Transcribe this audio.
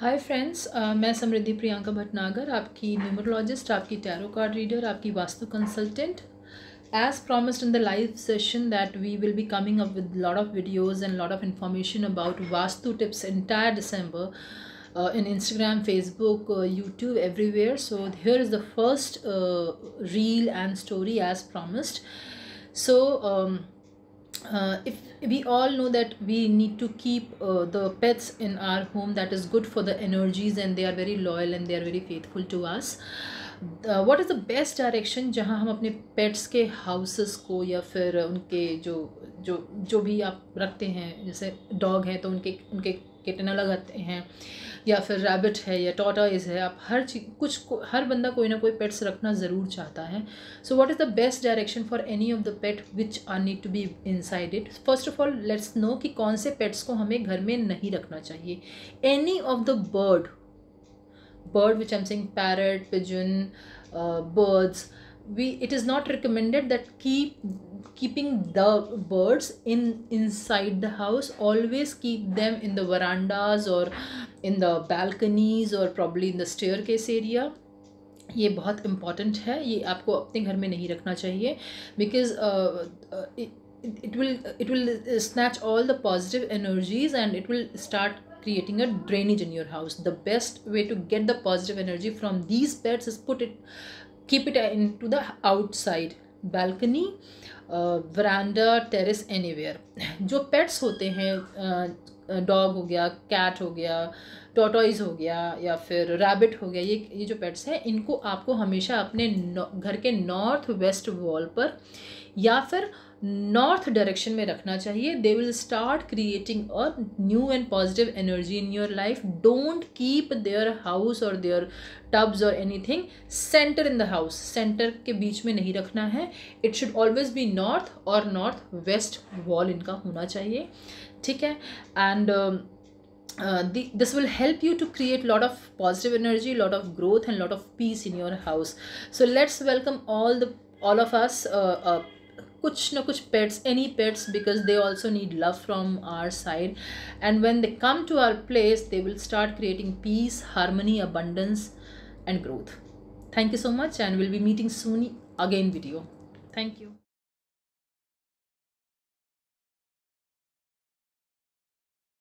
Hi friends मैं समृद्धि प्रियंका भटनागर, आपकी numerologist आपकी टैरो कार्ड रीडर आपकी vastu consultant as promised in the live session that we will be coming up with lot of videos and lot of information about vastu tips entire December in Instagram Facebook YouTube everywhere so here is the first reel and story as promised so uh, if we all know that we need to keep uh, the pets in our home that is good for the energies and they are very loyal and they are very faithful to us what is the best direction जहाँ हम अपने pets के houses को या फिर उनके जो जो जो भी आप रखते हैं जैसे डॉग हैं तो उनके उनके किटन लगाते हैं, या फिर रैबिट है, या टॉटाइज है, आप हर चीज़, कुछ हर बंदा कोई ना कोई पेट्स रखना ज़रूर चाहता है। So what is the best direction for any of the pet which are need to be inside it first of all let's know कि कौन से पेट्स को हमें घर में नहीं रखना चाहिए। Any of the bird bird which am sing parrot pigeon birds we, it is not recommended that keep keeping the birds in, inside the house, always keep them in the verandas or in the balconies or probably in the staircase area. ये बहुत important है। ये आपको अपने घर में नहीं रखना चाहिए। Because it will it will snatch all the positive energies and it will start creating a drainage in your house the best way to get the positive energy from these pets is put it keep it into the outside balcony veranda terrace anywhere जो pets होते हैं dog हो गया cat हो गया tortoise हो गया, या फिर रैबिट हो गया, ये ये जो पेट्स हैं, इनको आपको हमेशा अपने घर के नॉर्थ वेस्ट वॉल पर या फिर नॉर्थ डायरेक्शन में रखना चाहिए. They will start creating a new and positive energy in your life don't keep their house और देयर टब्स और anything centre in the house centre के बीच में नहीं रखना है. It should always be north और नॉर्थ वेस्ट वॉल इनका होना चाहिए. ठीक है? And Uh, the, this will help you to create lot of positive energy lot of growth and lot of peace in your house. So let's welcome all the all of us uh, uh, kuch na kuch pets any pets because they also need love from our side. And when they come to our place they will start creating peace harmony abundance and growth. Thank you so much and we'll be meeting soon again video. Thank you